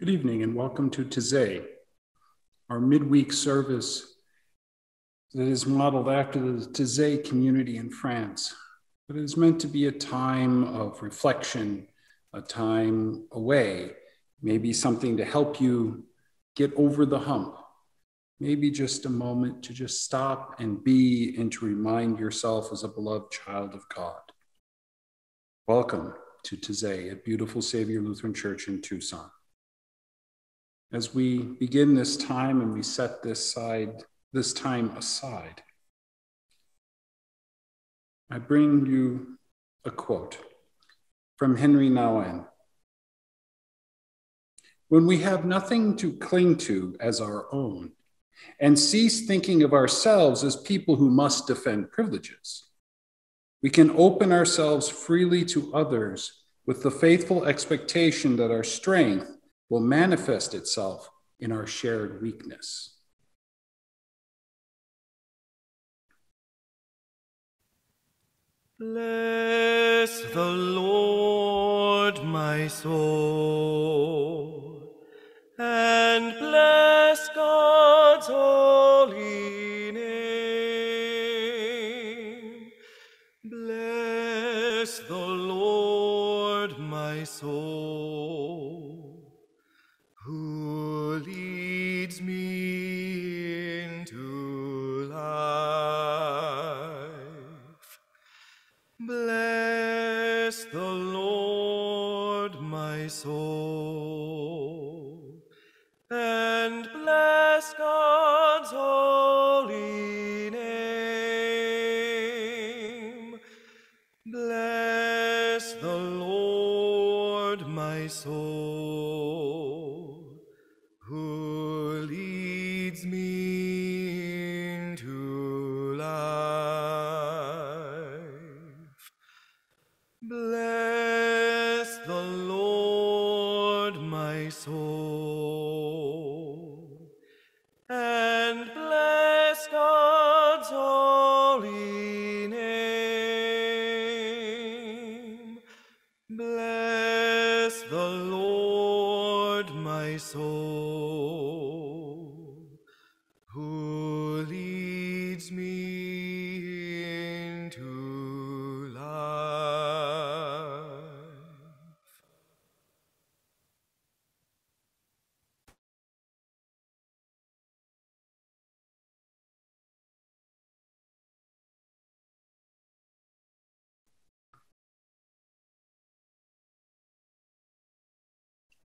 Good evening and welcome to Taizé, our midweek service that is modeled after the Taizé community in France. But it is meant to be a time of reflection, a time away, maybe something to help you get over the hump, maybe just a moment to just stop and be and to remind yourself as a beloved child of God. Welcome to Taizé at Beautiful Savior Lutheran Church in Tucson as we begin this time and we set this side this time aside i bring you a quote from Henri Nouwen. When we have nothing to cling to as our own and cease thinking of ourselves as people who must defend privileges we can open ourselves freely to others with the faithful expectation that our strength will manifest itself in our shared weakness. Bless the Lord, my soul, and bless God's holy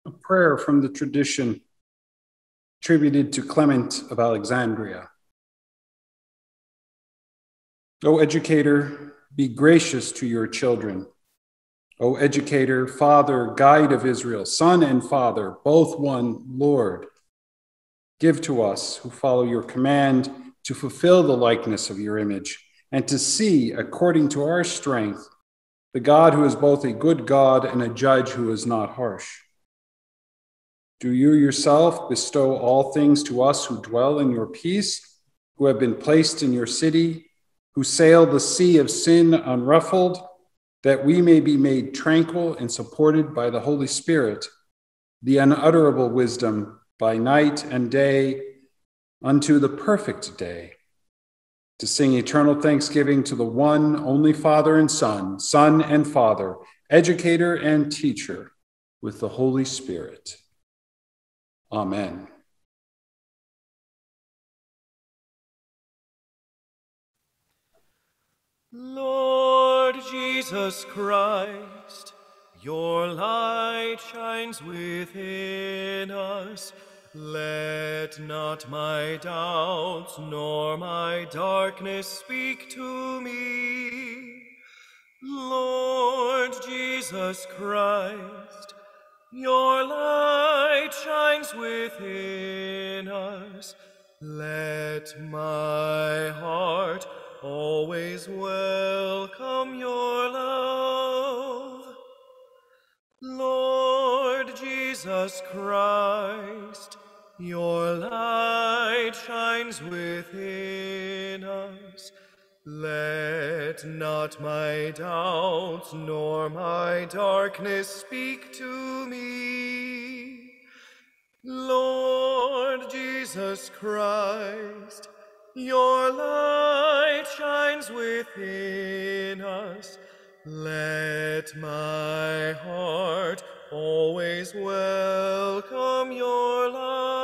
A prayer from the tradition attributed to Clement of Alexandria. O educator, be gracious to your children. O educator, father, guide of Israel, son and father, both one Lord, give to us who follow your command to fulfill the likeness of your image and to see, according to our strength, the God who is both a good God and a judge who is not harsh. Do you yourself bestow all things to us who dwell in your peace, who have been placed in your city, who sail the sea of sin unruffled, that we may be made tranquil and supported by the Holy Spirit, the unutterable wisdom by night and day unto the perfect day, to sing eternal thanksgiving to the one only Father and Son, Son and Father, educator and teacher, with the Holy Spirit. Amen. Lord Jesus Christ, your light shines within us. Let not my doubts nor my darkness speak to me. Lord Jesus Christ, your light shines within us. Let my heart always welcome your love. Lord Jesus Christ, your light shines within us. Let not my doubts nor my darkness speak to me. Lord Jesus Christ, your light shines within us. Let my heart always welcome your love.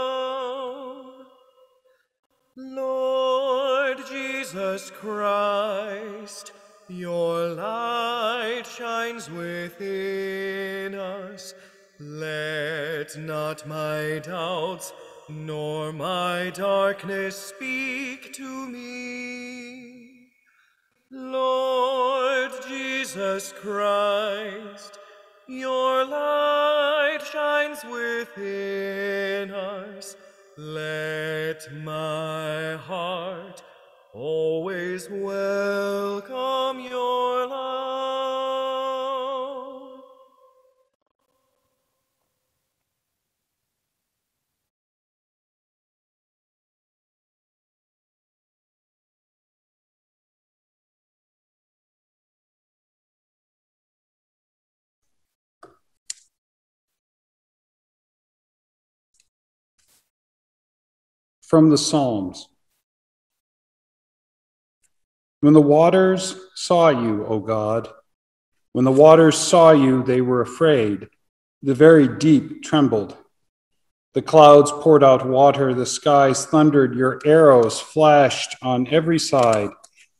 Jesus Christ, your light shines within us. Let not my doubts nor my darkness speak to me. Lord Jesus Christ, your light shines within us. Let my heart always welcome your love. From the Psalms. When the waters saw you, O God, when the waters saw you, they were afraid. The very deep trembled. The clouds poured out water, the skies thundered, your arrows flashed on every side.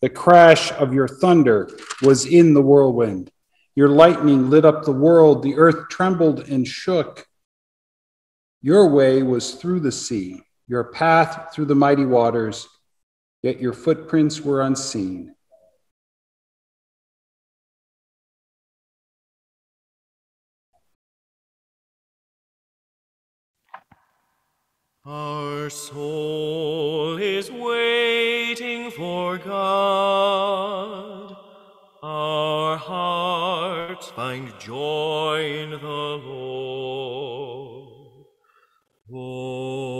The crash of your thunder was in the whirlwind. Your lightning lit up the world, the earth trembled and shook. Your way was through the sea, your path through the mighty waters, yet your footprints were unseen. Our soul is waiting for God. Our hearts find joy in the Lord. Oh,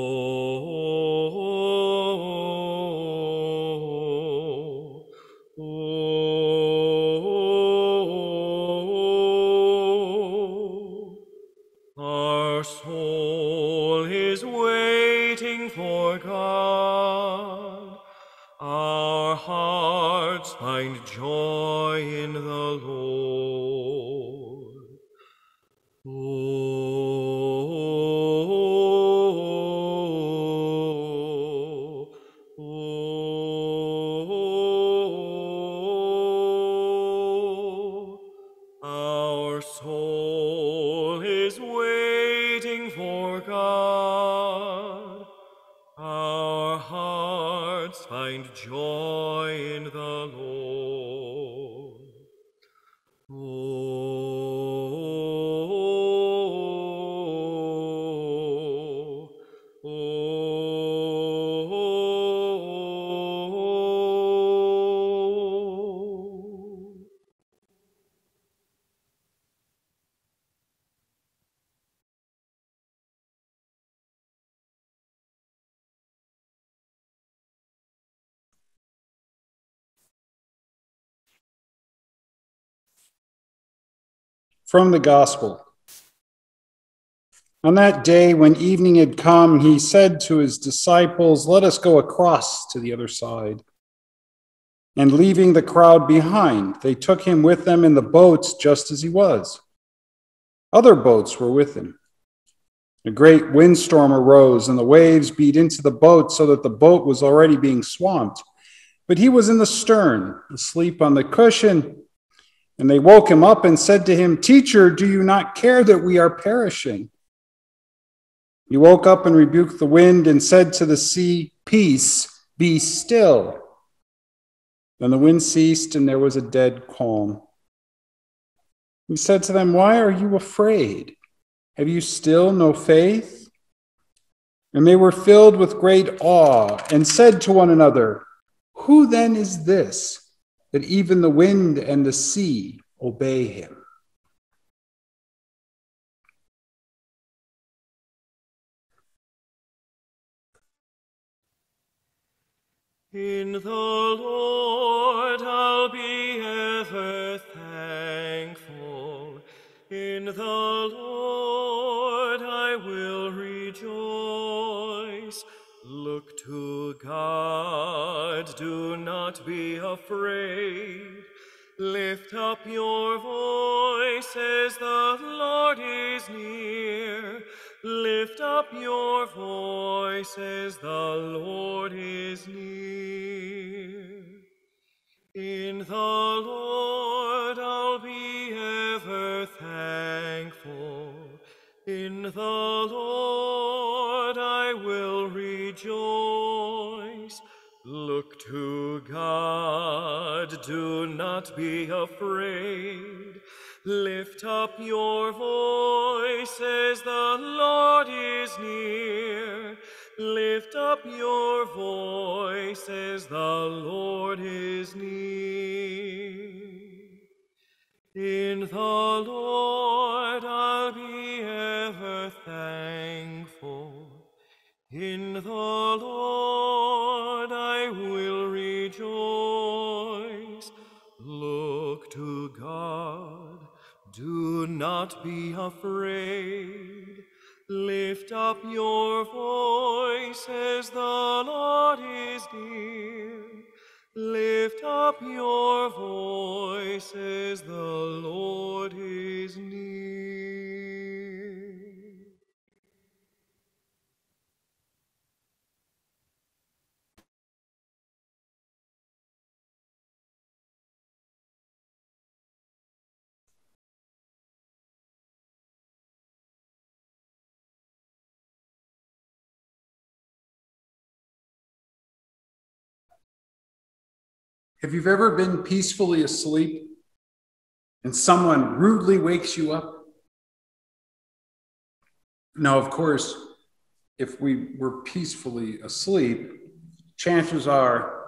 From the Gospel. On that day, when evening had come, he said to his disciples, Let us go across to the other side. And leaving the crowd behind, they took him with them in the boats just as he was. Other boats were with him. A great windstorm arose, and the waves beat into the boat so that the boat was already being swamped. But he was in the stern, asleep on the cushion. And they woke him up and said to him, Teacher, do you not care that we are perishing? He woke up and rebuked the wind and said to the sea, Peace, be still. Then the wind ceased and there was a dead calm. He said to them, Why are you afraid? Have you still no faith? And they were filled with great awe and said to one another, Who then is this that even the wind and the sea obey him? In the Lord I'll be ever thankful. In the Lord I will rejoice. Look to God, do not be afraid. Lift up your voices, the Lord is near. Lift up your voices, the Lord is near. In the Lord I'll be ever thankful. In the Lord rejoice. Look to God, do not be afraid. Lift up your voices, the Lord is near. Lift up your voices, the Lord is near. In the Lord I'll be ever thankful. In the Lord I will rejoice. Look to God, do not be afraid. Lift up your voices, the Lord is near. Lift up your voices, the Lord Have you ever been peacefully asleep and someone rudely wakes you up? Now, of course, if we were peacefully asleep, chances are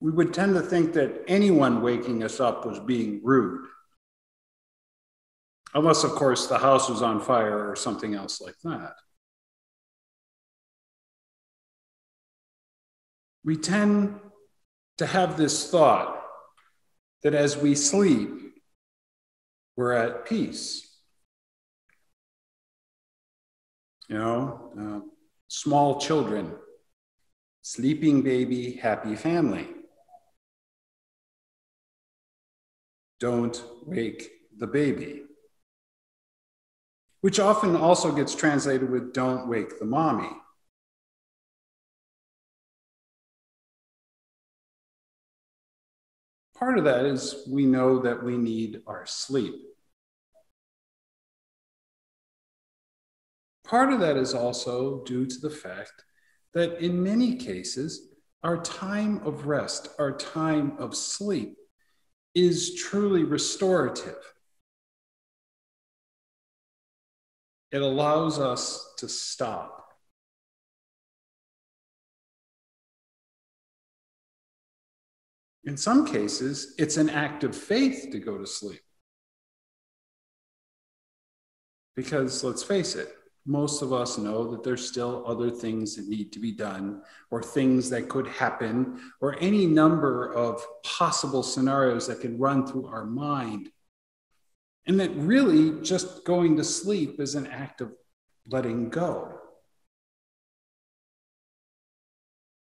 we would tend to think that anyone waking us up was being rude. Unless, of course, the house was on fire or something else like that. We tend to have this thought that as we sleep, we're at peace. You know, uh, small children, sleeping baby, happy family. Don't wake the baby. Which often also gets translated with don't wake the mommy. Part of that is we know that we need our sleep. Part of that is also due to the fact that in many cases, our time of rest, our time of sleep, is truly restorative. It allows us to stop In some cases, it's an act of faith to go to sleep. Because let's face it, most of us know that there's still other things that need to be done, or things that could happen, or any number of possible scenarios that can run through our mind. And that really just going to sleep is an act of letting go.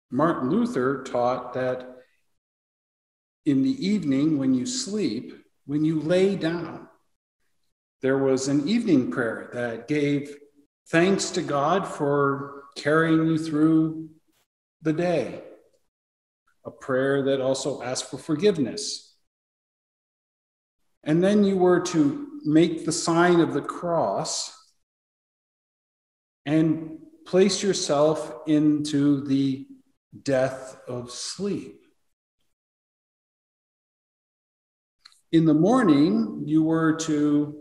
Martin Luther taught that in the evening when you sleep, when you lay down, there was an evening prayer that gave thanks to God for carrying you through the day, a prayer that also asked for forgiveness. And then you were to make the sign of the cross and place yourself into the death of sleep. In the morning, you were to,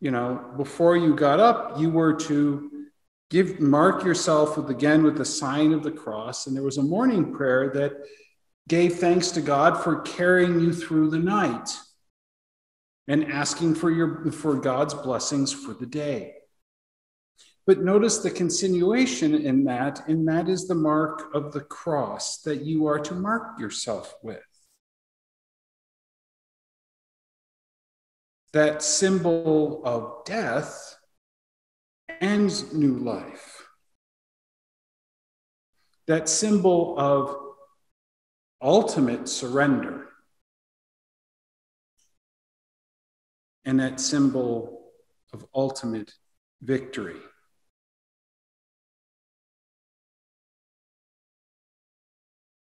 you know, before you got up, you were to give mark yourself with again with the sign of the cross. And there was a morning prayer that gave thanks to God for carrying you through the night and asking for your for God's blessings for the day. But notice the continuation in that, and that is the mark of the cross that you are to mark yourself with. That symbol of death ends new life. That symbol of ultimate surrender. And that symbol of ultimate victory.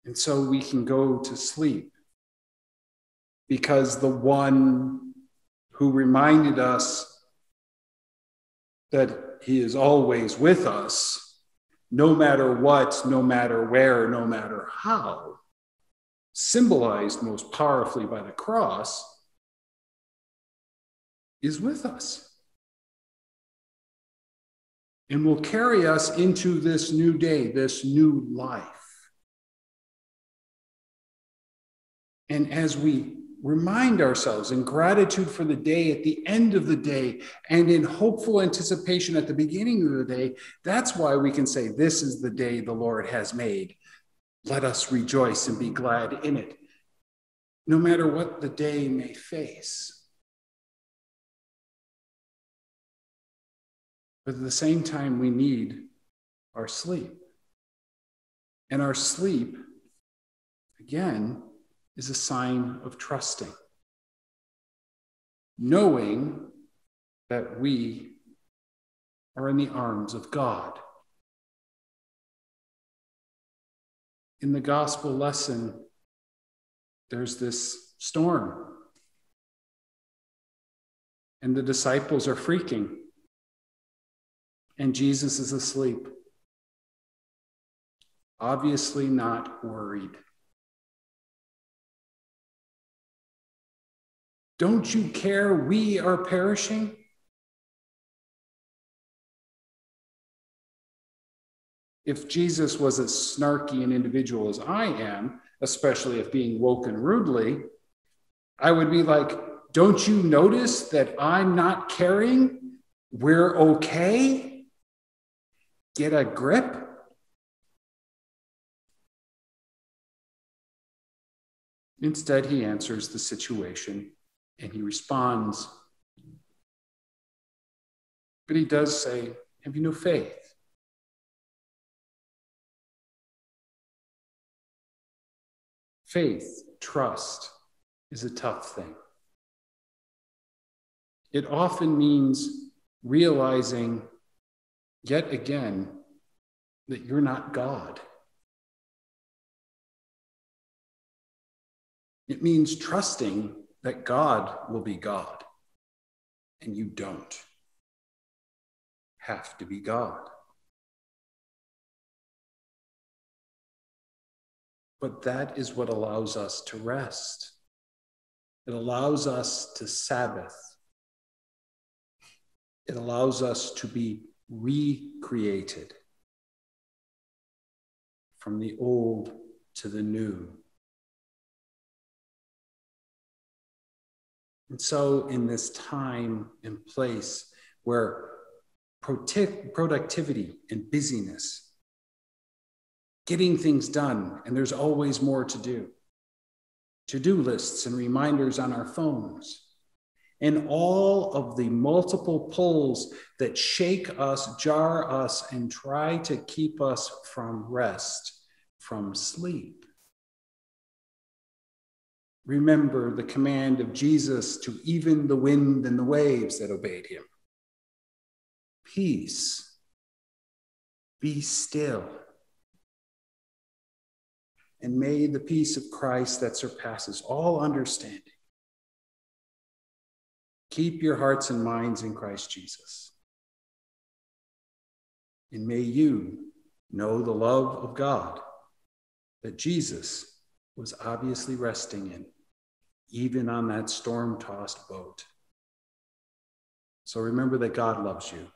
And so we can go to sleep because the one who reminded us that he is always with us, no matter what, no matter where, no matter how, symbolized most powerfully by the cross, is with us and will carry us into this new day, this new life. And as we remind ourselves in gratitude for the day at the end of the day and in hopeful anticipation at the beginning of the day, that's why we can say, This is the day the Lord has made. Let us rejoice and be glad in it, no matter what the day may face. But at the same time, we need our sleep. And our sleep, again, is a sign of trusting, knowing that we are in the arms of God. In the gospel lesson, there's this storm, and the disciples are freaking, and Jesus is asleep, obviously not worried. Don't you care we are perishing? If Jesus was as snarky an individual as I am, especially if being woken rudely, I would be like, Don't you notice that I'm not caring? We're okay? Get a grip? Instead, he answers the situation and he responds. But he does say, Have you no faith? Faith, trust, is a tough thing. It often means realizing yet again that you're not God. It means trusting that God will be God and you don't have to be God. But that is what allows us to rest. It allows us to Sabbath. It allows us to be recreated from the old to the new. And so, in this time and place where productivity and busyness, getting things done, and there's always more to do, to do lists and reminders on our phones, and all of the multiple pulls that shake us, jar us, and try to keep us from rest, from sleep remember the command of Jesus to even the wind and the waves that obeyed him. Peace, be still. And may the peace of Christ that surpasses all understanding keep your hearts and minds in Christ Jesus. And may you know the love of God that Jesus was obviously resting in, even on that storm tossed boat. So remember that God loves you,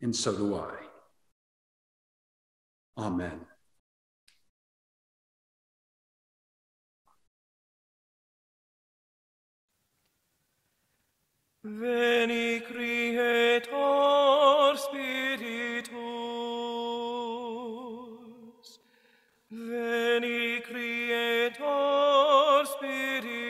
and so do I. Amen. Veni Creator Spiritus, Veni, Creator Spirit,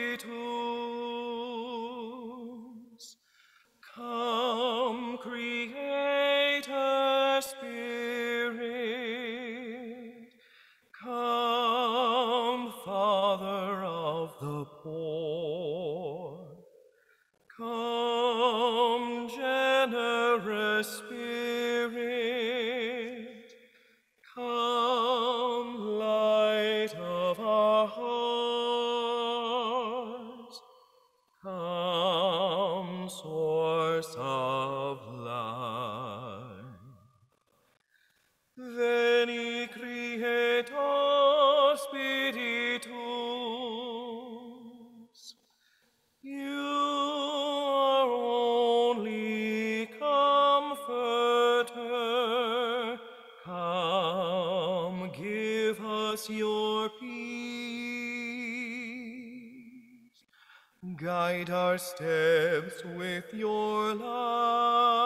Guide our steps with your light.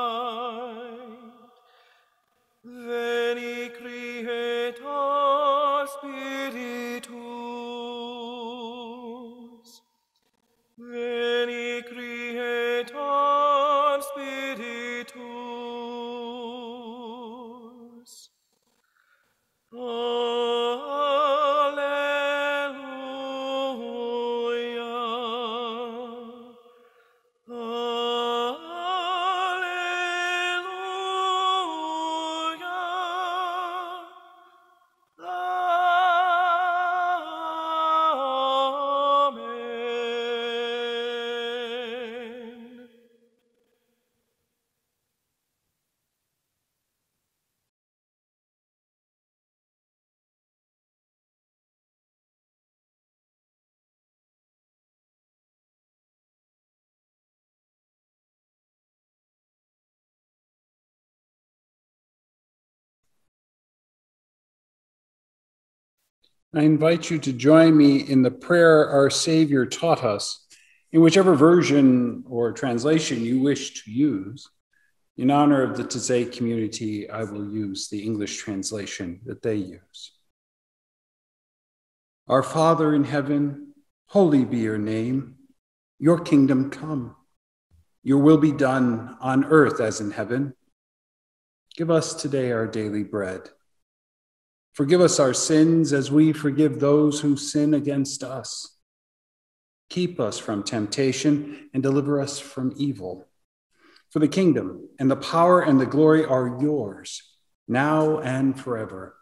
I invite you to join me in the prayer our Savior taught us, in whichever version or translation you wish to use. In honor of the Taizé community, I will use the English translation that they use. Our Father in heaven, holy be your name. Your kingdom come. Your will be done on earth as in heaven. Give us today our daily bread. Forgive us our sins as we forgive those who sin against us. Keep us from temptation and deliver us from evil. For the kingdom and the power and the glory are yours, now and forever.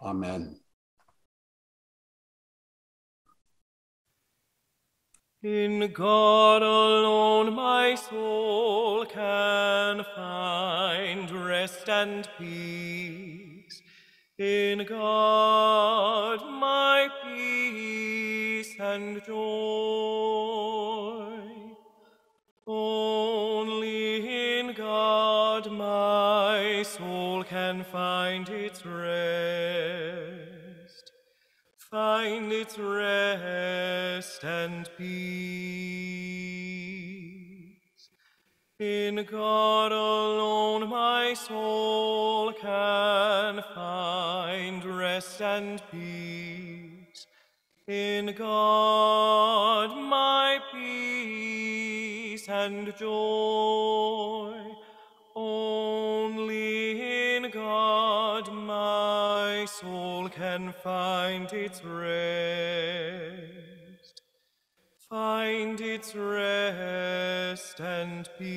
Amen. In God alone my soul can find rest and peace. In God my peace and joy. Only in God my soul can find its rest find its rest and peace. In God alone my soul can find rest and peace. In God my peace and joy. Only in God my soul can find its rest. Find its rest and peace.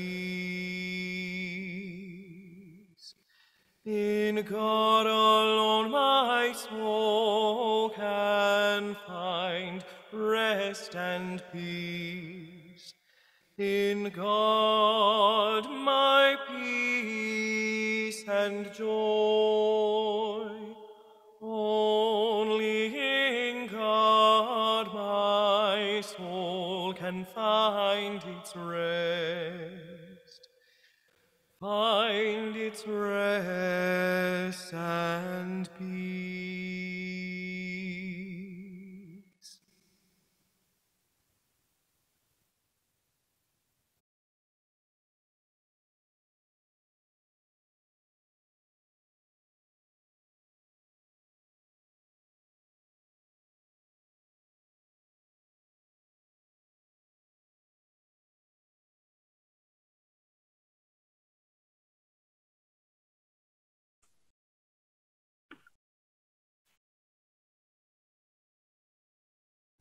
In God alone my soul can find rest and peace. In God my peace and joy. Only find its rest. Find its rest and peace.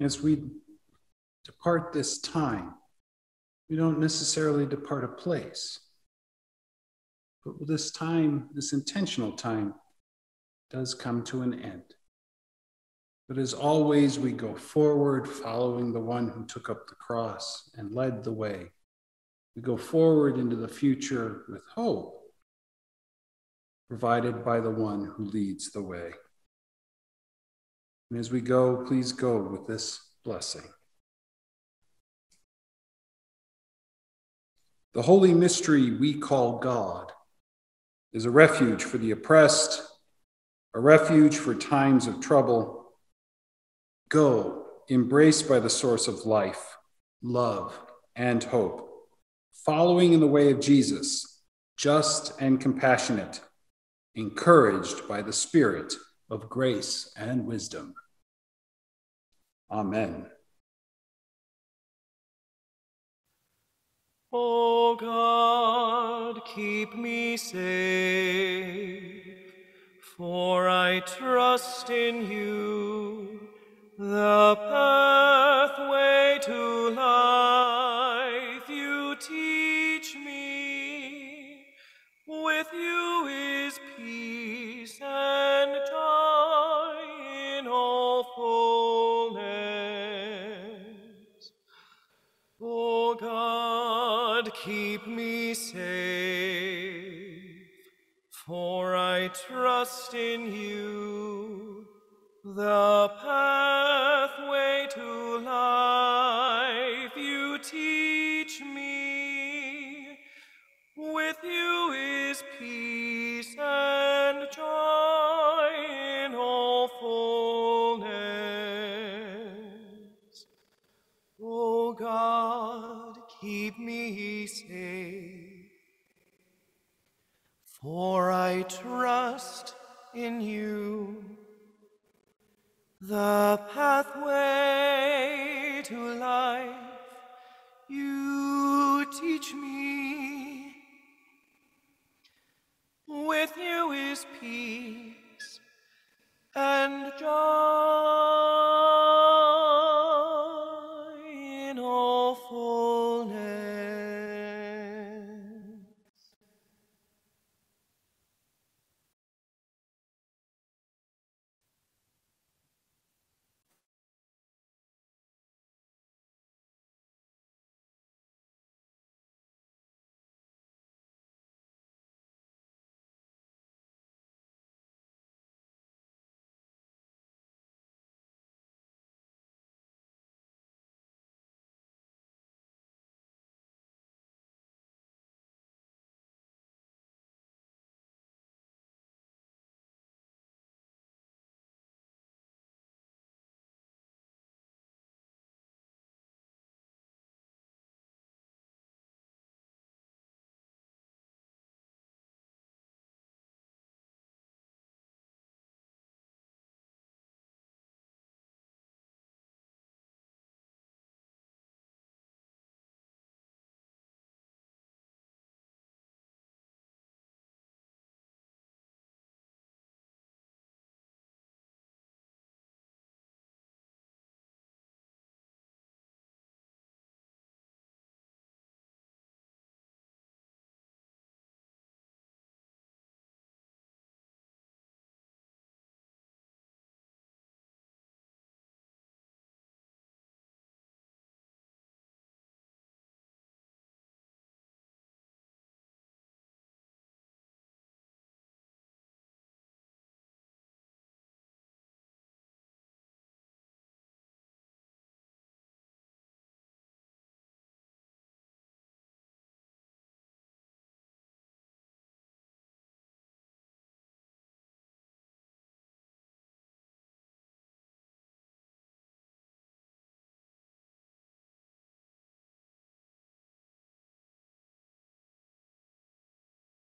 As we depart this time, we don't necessarily depart a place. But this time, this intentional time, does come to an end. But as always, we go forward following the one who took up the cross and led the way. We go forward into the future with hope, provided by the one who leads the way. And as we go, please go with this blessing. The holy mystery we call God is a refuge for the oppressed, a refuge for times of trouble. Go, embraced by the source of life, love, and hope, following in the way of Jesus, just and compassionate, encouraged by the Spirit of grace and wisdom. Amen. O God, keep me safe, for I trust in you, the pathway to life keep me safe, for I trust in you, the pathway to life you teach me. With you